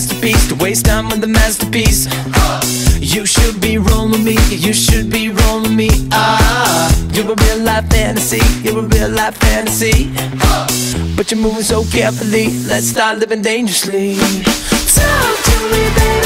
masterpiece. To waste time with the masterpiece. You should be rolling me You should be rolling me. Ah, You're a real life fantasy You're a real life fantasy. But you're moving so carefully Let's start living dangerously. Talk to me, baby.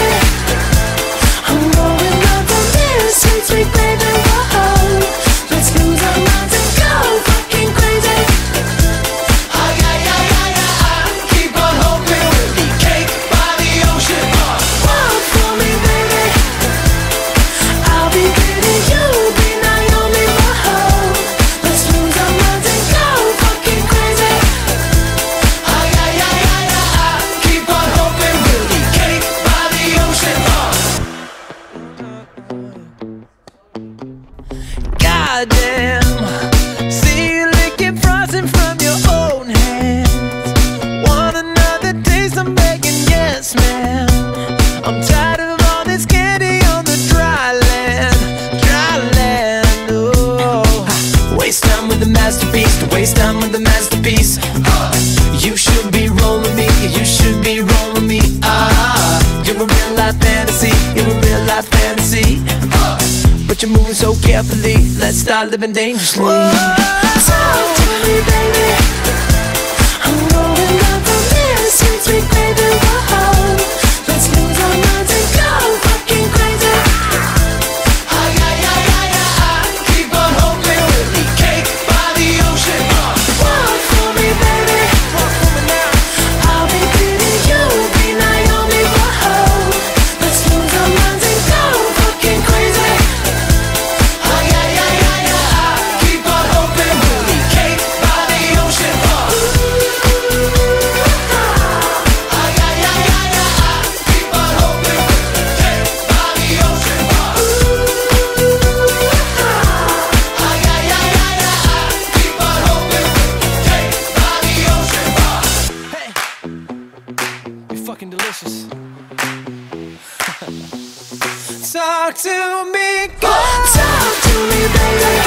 Goddamn, see you licking frosting from your own hands. Want another taste? I'm begging, yes, ma'am. I'm tired of all this candy on the dry land, dry land. Oh, waste time with the masterpiece, you're moving so carefully. Let's start living dangerously. Talk to me, baby. Talk to me, girl. Talk to me, baby.